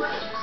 Wait.